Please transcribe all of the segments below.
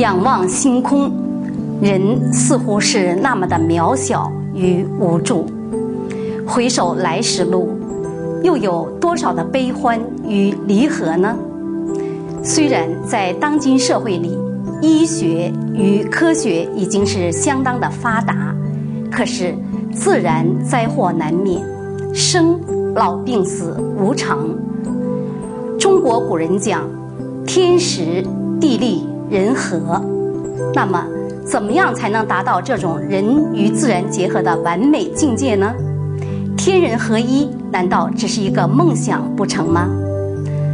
仰望星空，人似乎是那么的渺小与无助；回首来时路，又有多少的悲欢与离合呢？虽然在当今社会里，医学与科学已经是相当的发达，可是自然灾祸难免，生老病死无常。中国古人讲“天时地利”。人和，那么怎么样才能达到这种人与自然结合的完美境界呢？天人合一难道只是一个梦想不成吗？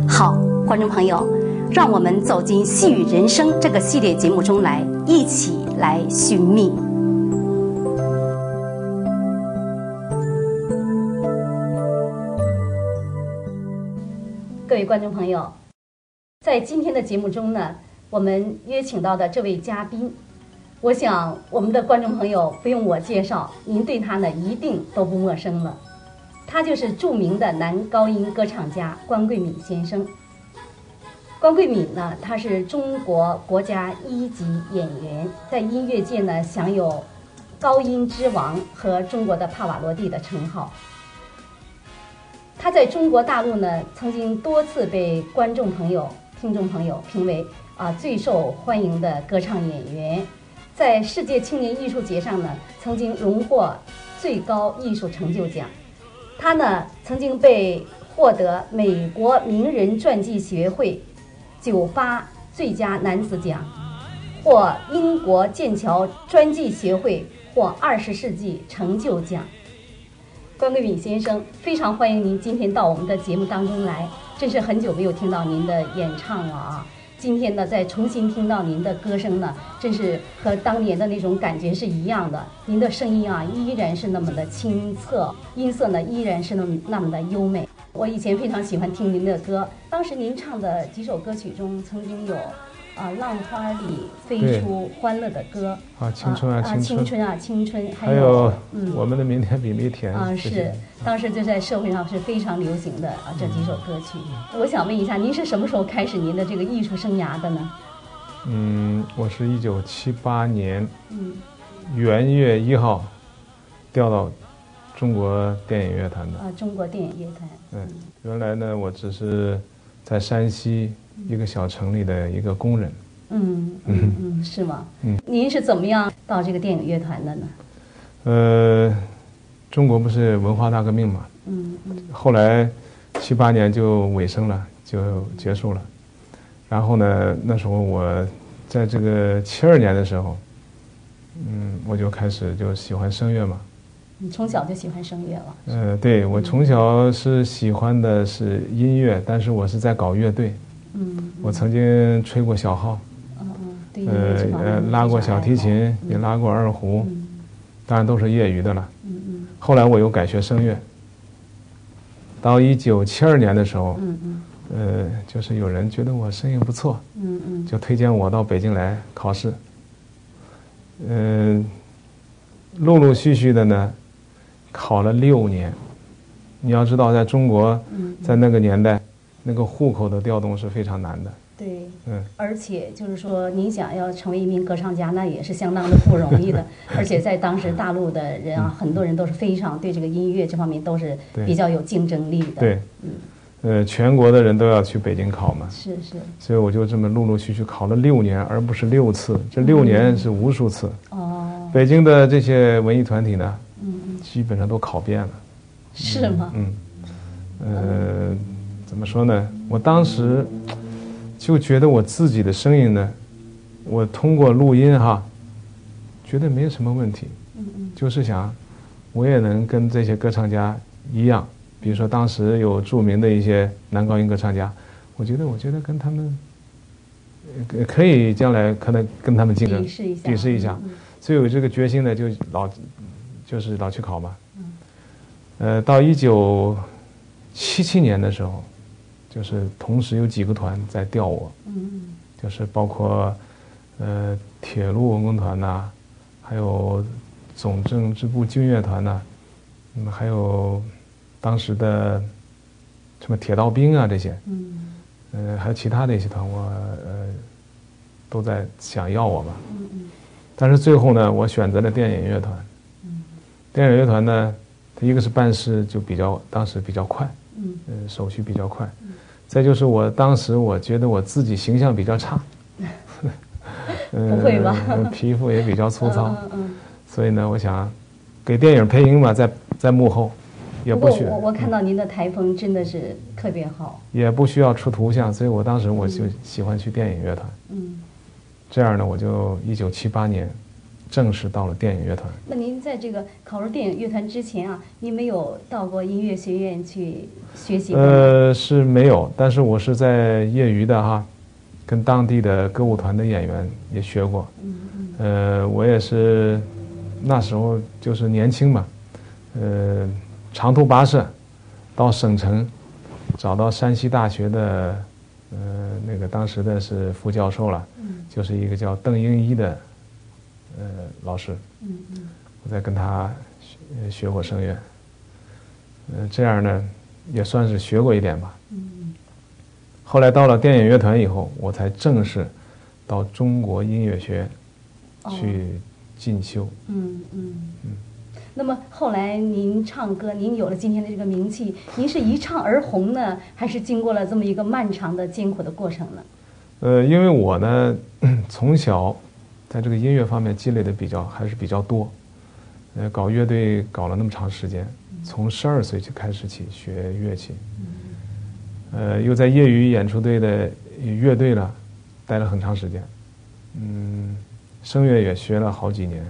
好，观众朋友，让我们走进《细雨人生》这个系列节目中来，一起来寻觅。各位观众朋友，在今天的节目中呢。我们约请到的这位嘉宾，我想我们的观众朋友不用我介绍，您对他呢一定都不陌生了。他就是著名的男高音歌唱家关桂敏先生。关桂敏呢，他是中国国家一级演员，在音乐界呢享有“高音之王”和“中国的帕瓦罗蒂”的称号。他在中国大陆呢，曾经多次被观众朋友、听众朋友评为。啊，最受欢迎的歌唱演员，在世界青年艺术节上呢，曾经荣获最高艺术成就奖。他呢，曾经被获得美国名人传记协会九八最佳男子奖，获英国剑桥传记协会或二十世纪成就奖。关桂敏先生，非常欢迎您今天到我们的节目当中来，真是很久没有听到您的演唱了啊！今天呢，再重新听到您的歌声呢，真是和当年的那种感觉是一样的。您的声音啊，依然是那么的清澈，音色呢，依然是那么那么的优美。我以前非常喜欢听您的歌，当时您唱的几首歌曲中，曾经有。啊，浪花里飞出欢乐的歌啊，青春啊，青春啊，青春，还有嗯，我们的明天比蜜甜啊，是，当时就在社会上是非常流行的啊，这几首歌曲。我想问一下，您是什么时候开始您的这个艺术生涯的呢？嗯，我是一九七八年嗯元月一号调到中国电影乐坛的啊，中国电影乐团。嗯，原来呢，我只是在山西。一个小城里的一个工人，嗯嗯嗯，是吗？嗯，您是怎么样到这个电影乐团的呢？呃，中国不是文化大革命嘛，嗯嗯，后来七八年就尾声了，就结束了。然后呢，那时候我在这个七二年的时候，嗯，我就开始就喜欢声乐嘛。你从小就喜欢声乐了？呃，对，我从小是喜欢的是音乐，但是我是在搞乐队。嗯，我曾经吹过小号，嗯嗯，呃呃，拉过小提琴，也拉过二胡，当然都是业余的了。嗯嗯。后来我又改学声乐。到一九七二年的时候，嗯嗯，呃，就是有人觉得我声音不错，嗯嗯，就推荐我到北京来考试。嗯，陆陆续续的呢，考了六年。你要知道，在中国，在那个年代。那个户口的调动是非常难的。对，嗯，而且就是说，您想要成为一名歌唱家，那也是相当的不容易的。而且在当时大陆的人啊，很多人都是非常对这个音乐这方面都是比较有竞争力的。对，嗯，呃，全国的人都要去北京考嘛。是是。所以我就这么陆陆续续考了六年，而不是六次。这六年是无数次。哦。北京的这些文艺团体呢，嗯嗯，基本上都考遍了。是吗？嗯，呃。怎么说呢？我当时就觉得我自己的声音呢，我通过录音哈，觉得没有什么问题。就是想，我也能跟这些歌唱家一样，比如说当时有著名的一些男高音歌唱家，我觉得我觉得跟他们，可以将来可能跟他们竞争，比试一下。比试一下。所以有这个决心呢，就老就是老去考嘛。嗯。呃，到一九七七年的时候。就是同时有几个团在调我，嗯就是包括，呃，铁路文工团呐，还有总政治部军乐团呐，嗯，还有当时的什么铁道兵啊这些，嗯，呃，还有其他的一些团，我呃都在想要我吧。嗯嗯。但是最后呢，我选择了电影乐团。嗯。电影乐团呢，它一个是办事就比较当时比较快。嗯。呃，手续比较快。嗯。再就是我当时我觉得我自己形象比较差。不会吧？皮肤也比较粗糙。嗯嗯。所以呢，我想给电影配音嘛，在在幕后。也不需我我看到您的台风真的是特别好，也不需要出图像，所以我当时我就喜欢去电影乐团。嗯，这样呢，我就一九七八年正式到了电影乐团。那您在这个考入电影乐团之前啊，您没有到过音乐学院去学习呃，是没有，但是我是在业余的哈，跟当地的歌舞团的演员也学过。嗯嗯。呃，我也是那时候就是年轻嘛，呃。长途跋涉到省城，找到山西大学的，呃，那个当时的是副教授了，就是一个叫邓英一的，呃，老师。我在跟他学学过声乐，嗯，这样呢，也算是学过一点吧。后来到了电影乐团以后，我才正式到中国音乐学院去进修。嗯嗯嗯。那么后来您唱歌，您有了今天的这个名气，您是一唱而红呢，还是经过了这么一个漫长的艰苦的过程呢？呃，因为我呢，从小在这个音乐方面积累的比较还是比较多，呃，搞乐队搞了那么长时间，从十二岁就开始起学乐器，呃，又在业余演出队的乐队呢待了很长时间，嗯，声乐也学了好几年。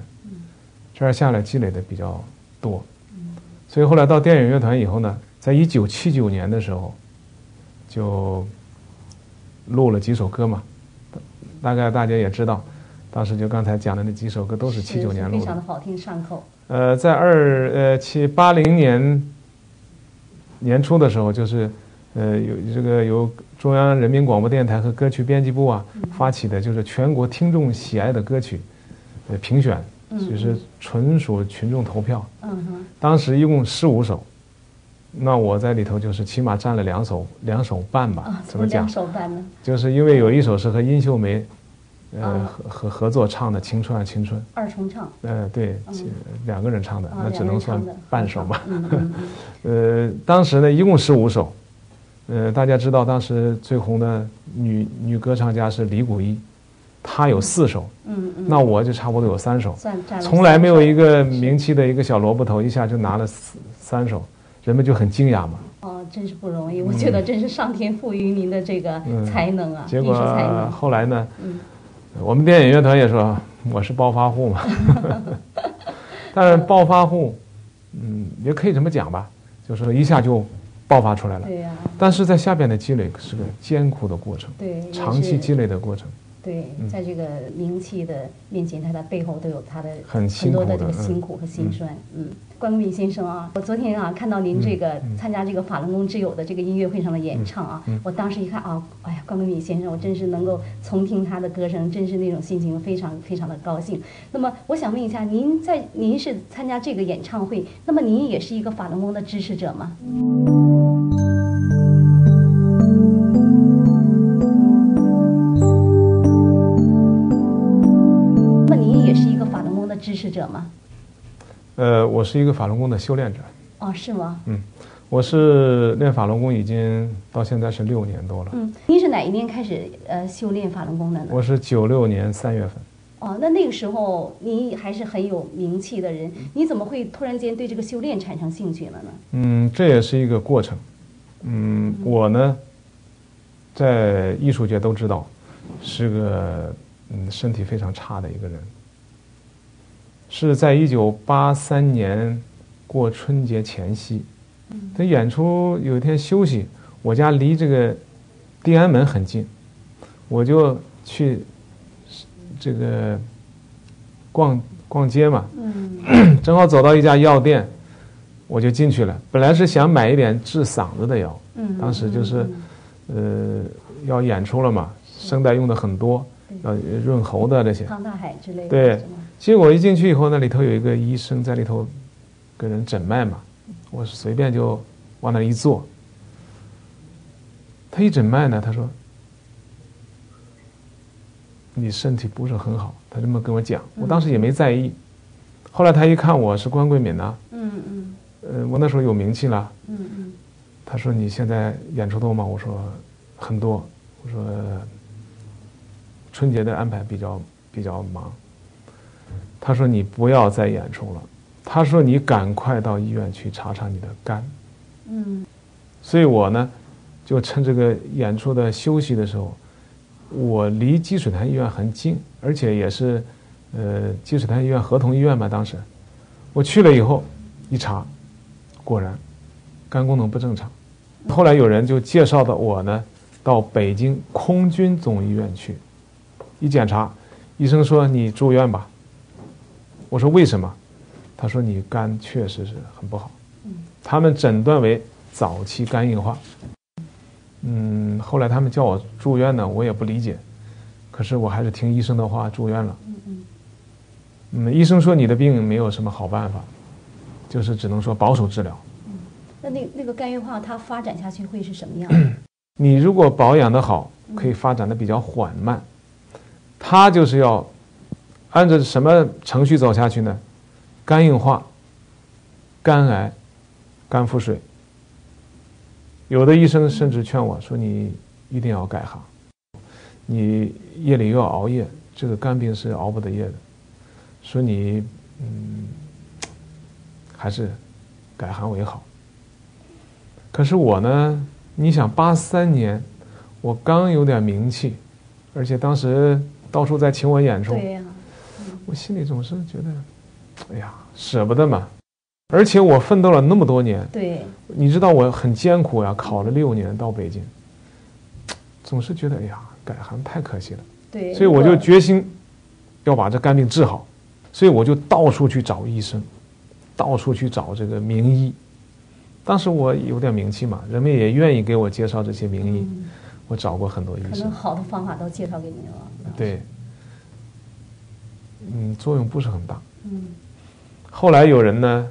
这样下来积累的比较多，所以后来到电影乐团以后呢，在一九七九年的时候，就录了几首歌嘛，大概大家也知道，当时就刚才讲的那几首歌都是七九年录的，非常的好听上口。呃，在二呃七八零年年初的时候，就是呃有这个由中央人民广播电台和歌曲编辑部啊发起的，就是全国听众喜爱的歌曲呃评选。就是纯属群众投票。嗯哼。当时一共十五首，那我在里头就是起码占了两首两首半吧。怎么讲？两首半呢？就是因为有一首是和殷秀梅，呃合合合作唱的《青春啊青春》。二重唱。呃，对，两个人唱的，那只能算半首吧。嗯呃，当时呢，一共十五首。呃，大家知道当时最红的女女歌唱家是李谷一。她有四首，嗯嗯，那我就差不多有三首，从来没有一个名气的一个小萝卜头一下就拿了四三首，人们就很惊讶嘛。哦，真是不容易，我觉得真是上天赋予您的这个才能啊，结果后来呢，我们电影乐团也说我是暴发户嘛，但是暴发户，嗯，也可以这么讲吧，就是一下就爆发出来了。对呀。但是在下边的积累是个艰苦的过程，对，长期积累的过程。对，在这个名气的面前，他的背后都有他的很多的这个辛苦和辛酸。嗯，关公敏先生啊，我昨天啊看到您这个参加这个法轮功之友的这个音乐会上的演唱啊，我当时一看啊，哎呀，关公敏先生，我真是能够从听他的歌声，真是那种心情非常非常的高兴。那么我想问一下，您在您是参加这个演唱会，那么您也是一个法轮功的支持者吗？那您也是一个法轮功的支持者吗？呃，我是一个法轮功的修炼者。哦，是吗？嗯，我是练法轮功已经到现在是六年多了。嗯，您是哪一年开始呃修炼法轮功的呢？我是九六年三月份。哦，那那个时候您还是很有名气的人，你怎么会突然间对这个修炼产生兴趣了呢？嗯，这也是一个过程。嗯，我呢，在艺术界都知道，是个嗯身体非常差的一个人。是在一九八三年过春节前夕，这演出有一天休息，我家离这个地安门很近，我就去这个逛逛街嘛，正好走到一家药店，我就进去了。本来是想买一点治嗓子的药，当时就是呃要演出了嘛，声带用的很多，要润喉的这些。康大海之类的。对。结果一进去以后，那里头有一个医生在里头给人诊脉嘛，我随便就往那一坐。他一诊脉呢，他说：“你身体不是很好。”他这么跟我讲，我当时也没在意。后来他一看我是关桂敏呐，嗯嗯，呃，我那时候有名气了，嗯嗯，他说：“你现在演出多吗？”我说：“很多。”我说：“春节的安排比较比较忙。”他说：“你不要再演出了。”他说：“你赶快到医院去查查你的肝。”嗯，所以我呢，就趁这个演出的休息的时候，我离积水潭医院很近，而且也是，呃，积水潭医院合同医院吧。当时我去了以后，一查，果然肝功能不正常。后来有人就介绍的我呢，到北京空军总医院去，一检查，医生说你住院吧。我说为什么？他说你肝确实是很不好。他们诊断为早期肝硬化。嗯，后来他们叫我住院呢，我也不理解，可是我还是听医生的话住院了。嗯嗯。嗯，医生说你的病没有什么好办法，就是只能说保守治疗。嗯，那那那个肝硬化它发展下去会是什么样？你如果保养的好，可以发展的比较缓慢。它就是要按照什么程序走下去呢？肝硬化、肝癌。肝腹水，有的医生甚至劝我说：“你一定要改行，你夜里又要熬夜，这个肝病是熬不得夜的。”说你嗯，还是改行为好。可是我呢，你想八三年，我刚有点名气，而且当时到处在请我演出，对呀，我心里总是觉得，哎呀，舍不得嘛。而且我奋斗了那么多年，对，你知道我很艰苦呀，考了六年到北京，总是觉得哎呀，改行太可惜了。对，所以我就决心要把这肝病治好，所以我就到处去找医生，到处去找这个名医。当时我有点名气嘛，人们也愿意给我介绍这些名医。我找过很多医生，可能好的方法都介绍给你了。对，嗯，作用不是很大。嗯，后来有人呢。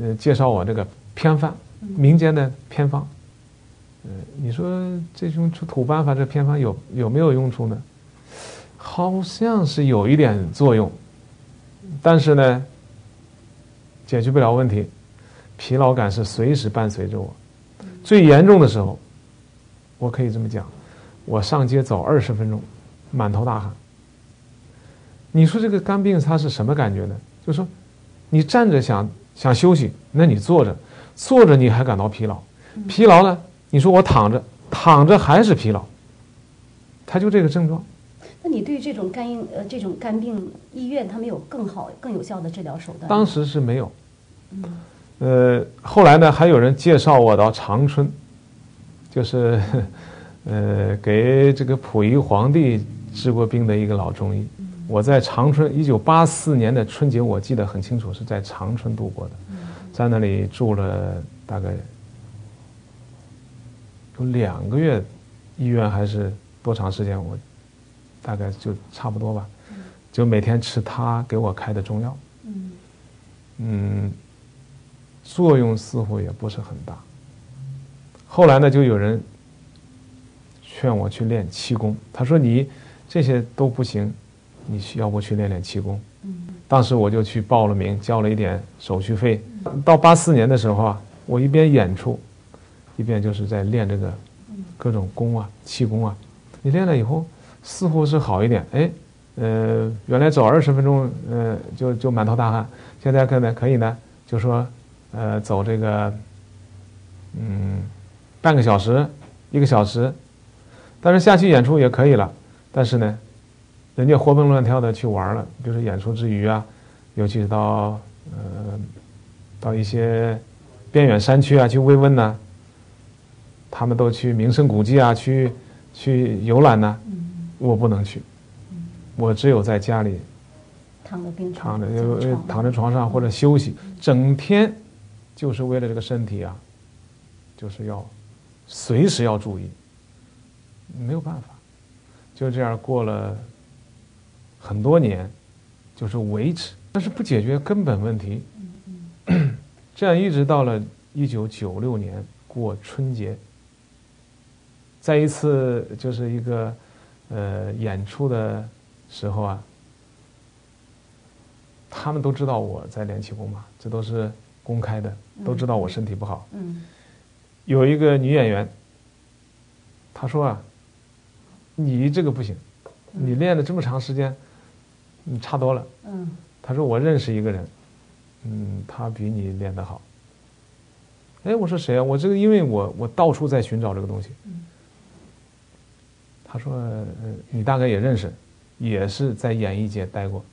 呃，介绍我这个偏方，民间的偏方。呃，你说这种土办法，这偏方有有没有用处呢？好像是有一点作用，但是呢，解决不了问题。疲劳感是随时伴随着我，最严重的时候，我可以这么讲，我上街走二十分钟，满头大汗。你说这个肝病它是什么感觉呢？就是说你站着想。想休息，那你坐着，坐着你还感到疲劳，疲劳呢？你说我躺着，躺着还是疲劳，他就这个症状。那你对这种肝硬呃这种肝病，医院他们有更好更有效的治疗手段？当时是没有。嗯。呃，后来呢，还有人介绍我到长春，就是，呃，给这个溥仪皇帝治过病的一个老中医。我在长春，一九八四年的春节，我记得很清楚，是在长春度过的，在那里住了大概有两个月，医院还是多长时间？我大概就差不多吧，就每天吃他给我开的中药，嗯，作用似乎也不是很大。后来呢，就有人劝我去练气功，他说你这些都不行。你需要不去练练气功？嗯，当时我就去报了名，交了一点手续费。到八四年的时候啊，我一边演出，一边就是在练这个各种功啊、气功啊。你练了以后，似乎是好一点。哎，呃，原来走二十分钟，呃，就就满头大汗。现在可能可以呢，就说，呃，走这个，嗯，半个小时、一个小时，但是下去演出也可以了。但是呢。人家活蹦乱跳的去玩了，比如说演出之余啊，尤其是到呃到一些边远山区啊去慰问呢，他们都去名胜古迹啊去去游览呢，我不能去，我只有在家里躺着病床躺着躺在床上或者休息，整天就是为了这个身体啊，就是要随时要注意，没有办法，就这样过了。很多年，就是维持，但是不解决根本问题。这样一直到了一九九六年过春节，在一次就是一个呃演出的时候啊，他们都知道我在练气功嘛，这都是公开的，都知道我身体不好。嗯。有一个女演员，她说啊，你这个不行，你练了这么长时间，你差多了。嗯。她说我认识一个人，嗯，他比你练得好。哎，我说谁啊？我这个因为我我到处在寻找这个东西。嗯。他说：“你大概也认识，也是在演艺界待过。”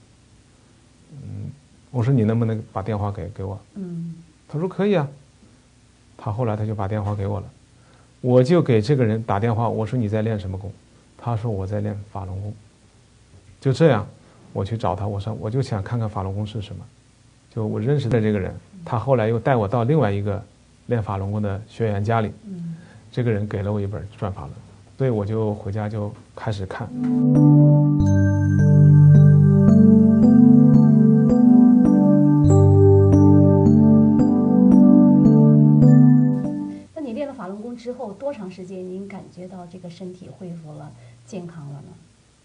嗯，我说：“你能不能把电话给给我？”嗯，他说：“可以啊。”他后来他就把电话给我了，我就给这个人打电话，我说：“你在练什么功？”他说：“我在练法轮功。”就这样，我去找他，我说：“我就想看看法轮功是什么。”就我认识的这个人，他后来又带我到另外一个练法轮功的学员家里，这个人给了我一本《转法轮》。所以我就回家就开始看。这个身体恢复了、健康了呢？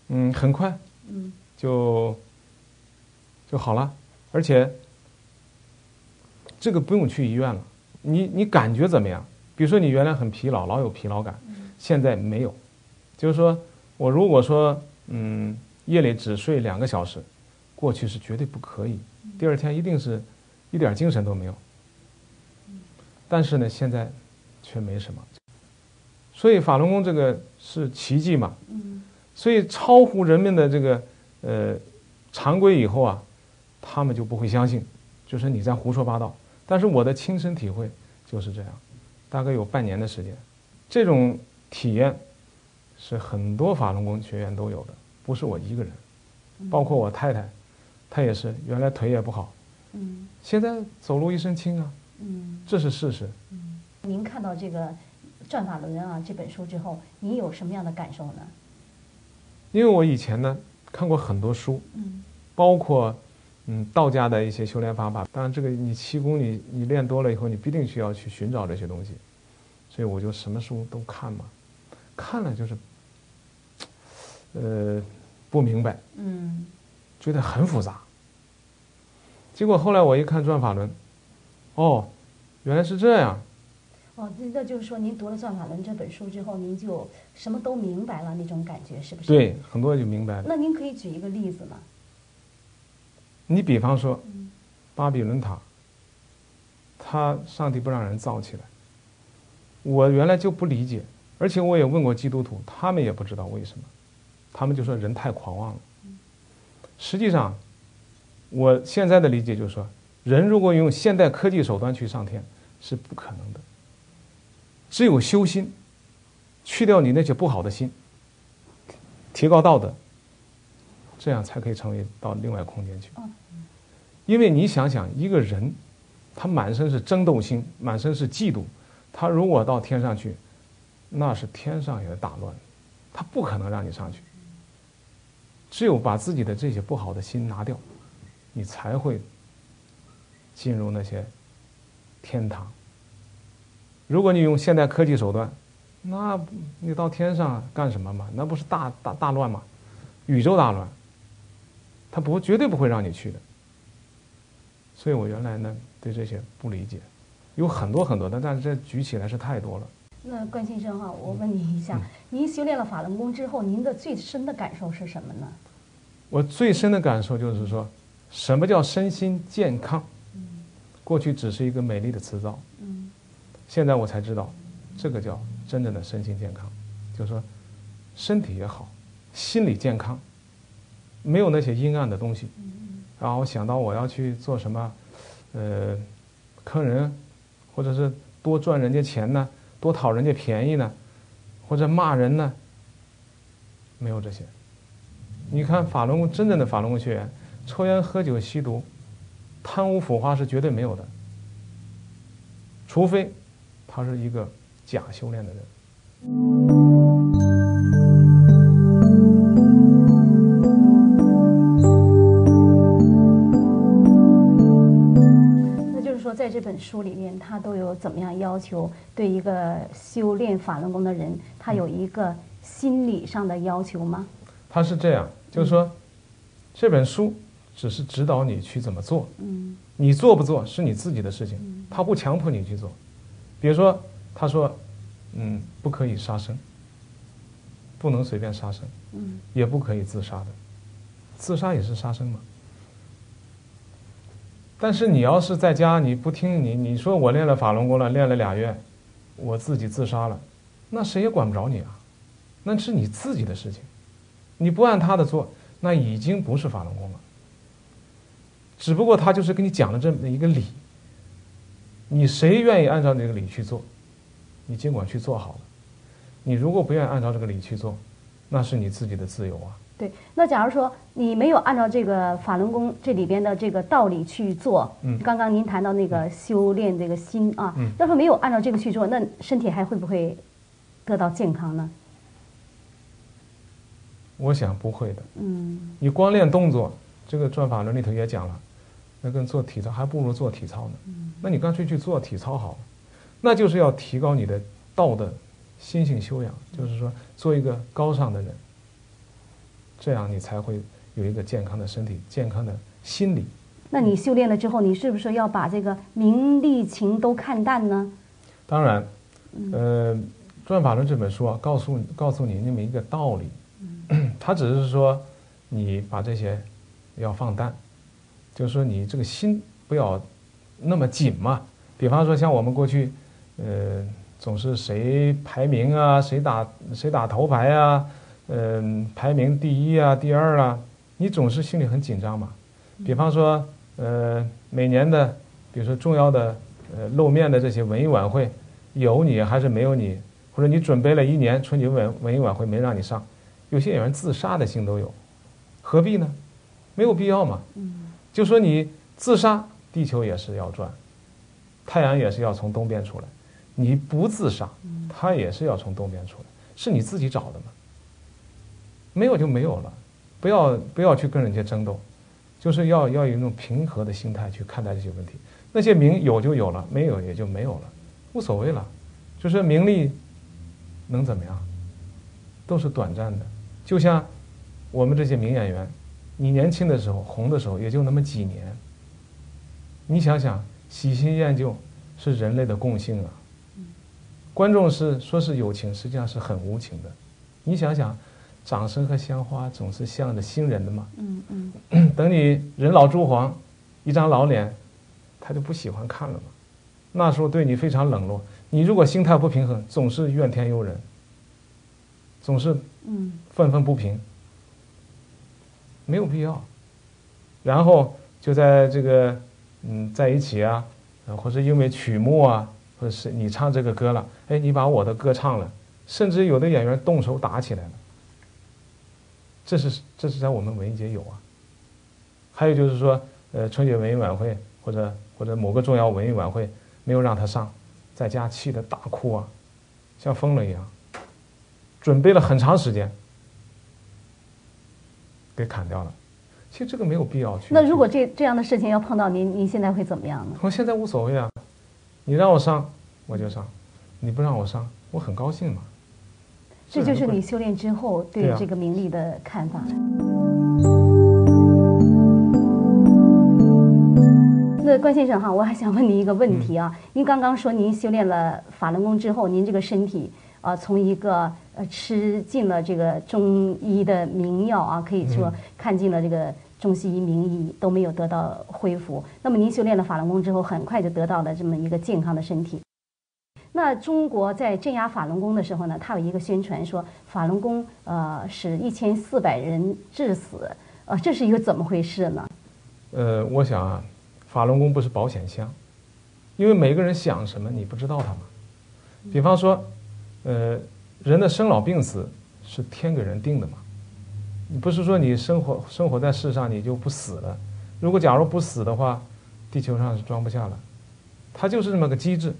嗯，很快。嗯。就就好了，而且这个不用去医院了。你你感觉怎么样？比如说你原来很疲劳，老有疲劳感。现在没有，就是说，我如果说，嗯，夜里只睡两个小时，过去是绝对不可以，第二天一定是，一点精神都没有。但是呢，现在却没什么，所以法轮功这个是奇迹嘛。所以超乎人们的这个呃常规以后啊，他们就不会相信，就是你在胡说八道。但是我的亲身体会就是这样，大概有半年的时间，这种。体验是很多法轮功学员都有的，不是我一个人，包括我太太，她也是原来腿也不好，嗯，现在走路一身轻啊，嗯，这是事实。嗯，您看到这个《转法轮》啊这本书之后，你有什么样的感受呢？因为我以前呢看过很多书，嗯，包括嗯道家的一些修炼方法，当然这个你气功你你练多了以后，你必定需要去寻找这些东西，所以我就什么书都看嘛。看了就是，呃，不明白，嗯，觉得很复杂。结果后来我一看《转法轮》，哦，原来是这样。哦，那那就是说，您读了《算法轮》这本书之后，您就什么都明白了，那种感觉是不是？对，很多就明白了。那您可以举一个例子吗？你比方说，巴比伦塔，他上帝不让人造起来，我原来就不理解。而且我也问过基督徒，他们也不知道为什么，他们就说人太狂妄了。实际上，我现在的理解就是说，人如果用现代科技手段去上天是不可能的，只有修心，去掉你那些不好的心，提高道德，这样才可以成为到另外空间去。因为你想想，一个人他满身是争斗心，满身是嫉妒，他如果到天上去。那是天上也大乱，他不可能让你上去。只有把自己的这些不好的心拿掉，你才会进入那些天堂。如果你用现代科技手段，那你到天上干什么嘛？那不是大大大乱嘛？宇宙大乱，他不绝对不会让你去的。所以我原来呢对这些不理解，有很多很多的，但是这举起来是太多了。那关先生哈，我问您一下，您修炼了法轮功之后，您的最深的感受是什么呢？我最深的感受就是说，什么叫身心健康？过去只是一个美丽的词藻。现在我才知道，这个叫真正的身心健康，就是说，身体也好，心理健康，没有那些阴暗的东西。然后想到我要去做什么，呃，坑人，或者是多赚人家钱呢？多讨人家便宜呢，或者骂人呢？没有这些。你看法轮功真正的法轮功学员，抽烟、喝酒、吸毒、贪污腐化是绝对没有的，除非他是一个假修炼的人。那就是说在这本书里面，他都有怎么样要求？对一个修炼法轮功的人，他有一个心理上的要求吗？他是这样，就是说，这本书只是指导你去怎么做。嗯，你做不做是你自己的事情，他不强迫你去做。比如说，他说，嗯，不可以杀生，不能随便杀生，嗯，也不可以自杀的，自杀也是杀生嘛。但是你要是在家，你不听你，你说我练了法轮功了，练了俩月，我自己自杀了，那谁也管不着你啊，那是你自己的事情，你不按他的做，那已经不是法轮功了。只不过他就是跟你讲了这么一个理，你谁愿意按照这个理去做，你尽管去做好了，你如果不愿意按照这个理去做，那是你自己的自由啊。对，那假如说你没有按照这个法轮功这里边的这个道理去做，嗯，刚刚您谈到那个修炼这个心啊，嗯，要说没有按照这个去做，那身体还会不会得到健康呢？我想不会的，嗯，你光练动作，这个转法轮里头也讲了，那跟做体操还不如做体操呢，嗯，那你干脆去做体操好了，那就是要提高你的道德心性修养，就是说做一个高尚的人。这样你才会有一个健康的身体、健康的心理。那你修炼了之后，你是不是要把这个名利情都看淡呢？当然，呃，《转法论》这本书啊，告诉告诉你那么一个道理，它只是说你把这些要放淡，就是说你这个心不要那么紧嘛。比方说，像我们过去，呃，总是谁排名啊，谁打谁打头牌啊。嗯，排名第一啊，第二啊，你总是心里很紧张嘛。比方说，呃，每年的，比如说重要的，呃，露面的这些文艺晚会，有你还是没有你，或者你准备了一年春节文文艺晚会没让你上，有些演员自杀的心都有，何必呢？没有必要嘛。就说你自杀，地球也是要转，太阳也是要从东边出来，你不自杀，它也是要从东边出来，是你自己找的吗。没有就没有了，不要不要去跟人家争斗，就是要要有一种平和的心态去看待这些问题。那些名有就有了，没有也就没有了，无所谓了。就是名利能怎么样？都是短暂的。就像我们这些名演员，你年轻的时候红的时候也就那么几年。你想想，喜新厌旧是人类的共性啊。观众是说是友情，实际上是很无情的。你想想。掌声和鲜花总是向着新人的嘛。嗯嗯。等你人老珠黄，一张老脸，他就不喜欢看了嘛。那时候对你非常冷落。你如果心态不平衡，总是怨天尤人，总是嗯愤愤不平，没有必要。然后就在这个嗯在一起啊，或者因为曲目啊，或者是你唱这个歌了，哎，你把我的歌唱了，甚至有的演员动手打起来了。这是这是在我们文艺界有啊，还有就是说，呃，春节文艺晚会或者或者某个重要文艺晚会没有让他上，在家气得大哭啊，像疯了一样，准备了很长时间，给砍掉了。其实这个没有必要去。那如果这这样的事情要碰到您，您现在会怎么样呢？我现在无所谓啊，你让我上我就上，你不让我上我很高兴嘛。这就是你修炼之后对这个名利的看法。那关先生哈，我还想问您一个问题啊。您刚刚说您修炼了法轮功之后，您这个身体啊，从一个呃吃尽了这个中医的名药啊，可以说看尽了这个中西医名医都没有得到恢复。那么您修炼了法轮功之后，很快就得到了这么一个健康的身体。那中国在镇压法轮功的时候呢，它有一个宣传说法轮功呃使一千四百人致死，呃，这是一个怎么回事呢？呃，我想啊，法轮功不是保险箱，因为每个人想什么你不知道他吗？比方说，呃，人的生老病死是天给人定的嘛，你不是说你生活生活在世上你就不死了，如果假如不死的话，地球上是装不下了。它就是这么个机制，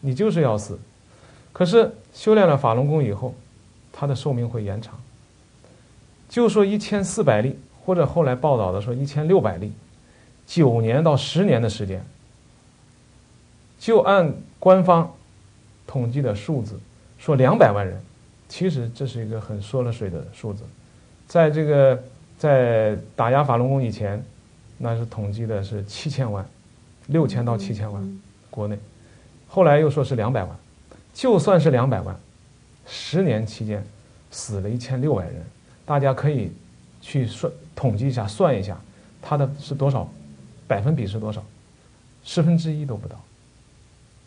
你就是要死。可是修炼了法轮功以后，他的寿命会延长。就说一千四百例，或者后来报道的说一千六百例，九年到十年的时间，就按官方统计的数字说两百万人，其实这是一个很缩了水的数字。在这个在打压法轮功以前，那是统计的是七千万，六千到七千万，国内，后来又说是两百万，就算是两百万，十年期间死了一千六百人，大家可以去算统计一下，算一下，它的是多少，百分比是多少，十分之一都不到，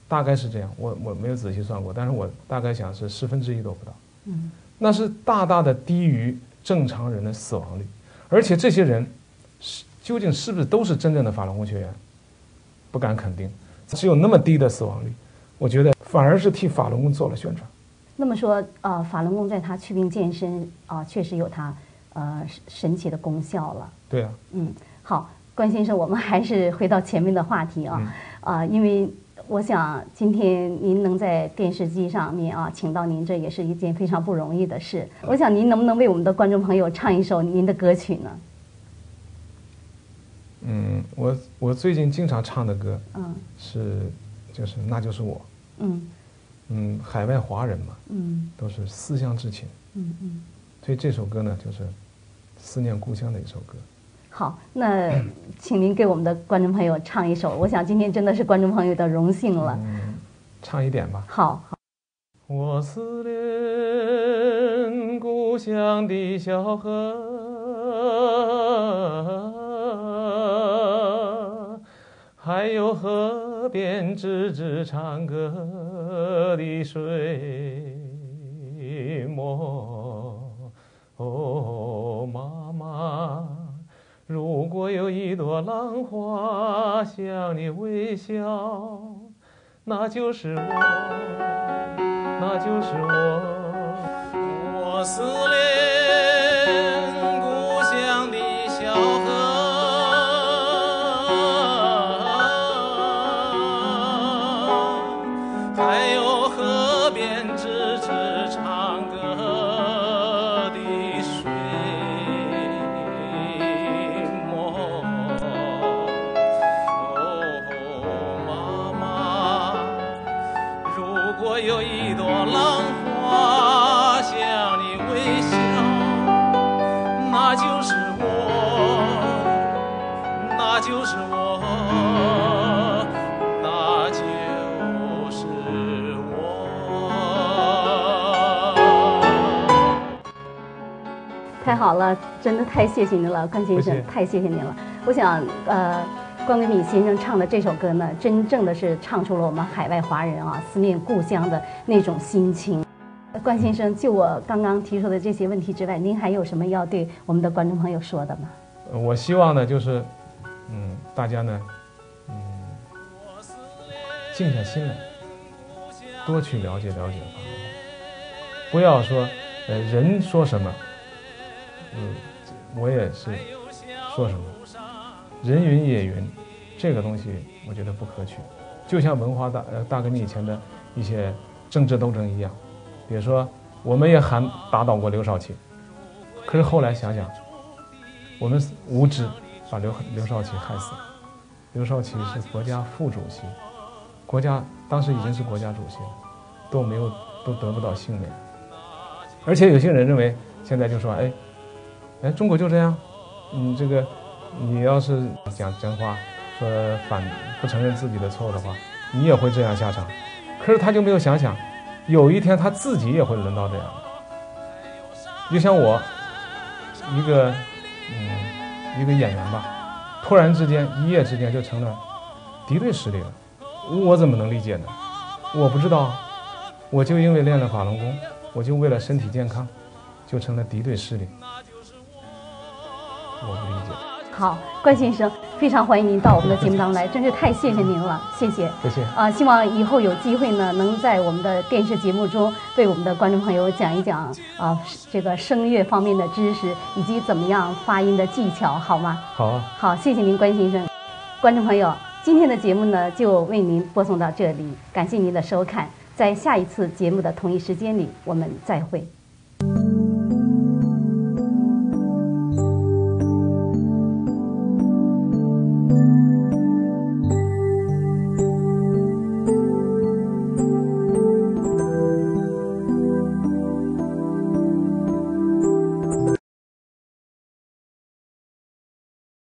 大概是这样，我我没有仔细算过，但是我大概想是十分之一都不到，嗯，那是大大的低于正常人的死亡率。而且这些人是究竟是不是都是真正的法轮功学员？不敢肯定。只有那么低的死亡率，我觉得反而是替法轮功做了宣传。那么说，呃，法轮功在他祛病健身啊，确实有它呃神奇的功效了。对啊。嗯，好，关先生，我们还是回到前面的话题啊啊，因为我想今天您能在电视机上面啊，请到您，这也是一件非常不容易的事。我想您能不能为我们的观众朋友唱一首您的歌曲呢？嗯，我我最近经常唱的歌，嗯，是就是那就是我，嗯。嗯，海外华人嘛，嗯，都是思乡之情，嗯嗯，所以这首歌呢，就是思念故乡的一首歌。好，那请您给我们的观众朋友唱一首。我想今天真的是观众朋友的荣幸了。嗯，唱一点吧。好。好我思念故乡的小河，还有河边吱吱唱歌的水磨。哦，妈妈。如果有一朵浪花向你微笑，那就是我，那就是我，我思念好了，真的太谢谢您了，关先生，太谢谢您了。我想，呃，关伟敏先生唱的这首歌呢，真正的是唱出了我们海外华人啊思念故乡的那种心情。关先生，就我刚刚提出的这些问题之外，您还有什么要对我们的观众朋友说的吗？我希望呢，就是，嗯，大家呢，嗯，静下心来，多去了解了解吧，不要说，呃，人说什么。嗯，我也是说什么人云也云，这个东西我觉得不可取。就像文化大呃大革命以前的一些政治斗争一样，比如说我们也喊打倒过刘少奇，可是后来想想，我们无知把刘刘少奇害死了。刘少奇是国家副主席，国家当时已经是国家主席了，都没有都得不到幸免。而且有些人认为现在就说哎。哎，中国就这样，你这个，你要是讲真话，说反不承认自己的错的话，你也会这样下场。可是他就没有想想，有一天他自己也会轮到这样。就像我，一个，嗯，一个演员吧，突然之间一夜之间就成了敌对势力了，我怎么能理解呢？我不知道，我就因为练了法轮功，我就为了身体健康，就成了敌对势力。我不理解。好，关先生，非常欢迎您到我们的节目当中来，真是太谢谢您了，谢谢。谢谢。啊，希望以后有机会呢，能在我们的电视节目中为我们的观众朋友讲一讲啊，这个声乐方面的知识以及怎么样发音的技巧，好吗？好啊。好，谢谢您，关先生。观众朋友，今天的节目呢，就为您播送到这里，感谢您的收看，在下一次节目的同一时间里，我们再会。